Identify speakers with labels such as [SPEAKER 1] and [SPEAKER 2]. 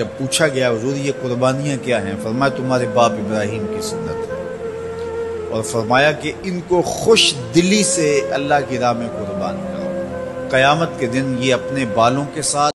[SPEAKER 1] जब पूछा गया, हजूर, ये कुर्बानियाँ क्या हैं? फरमाया, तुम्हारे बाप इब्राहिम की सुन्नत है। और फरमाया कि, इनको खुश दिली से अल्लाह की राह में कुर्बान करो। क़यामत के दिन ये अपने बालों के साथ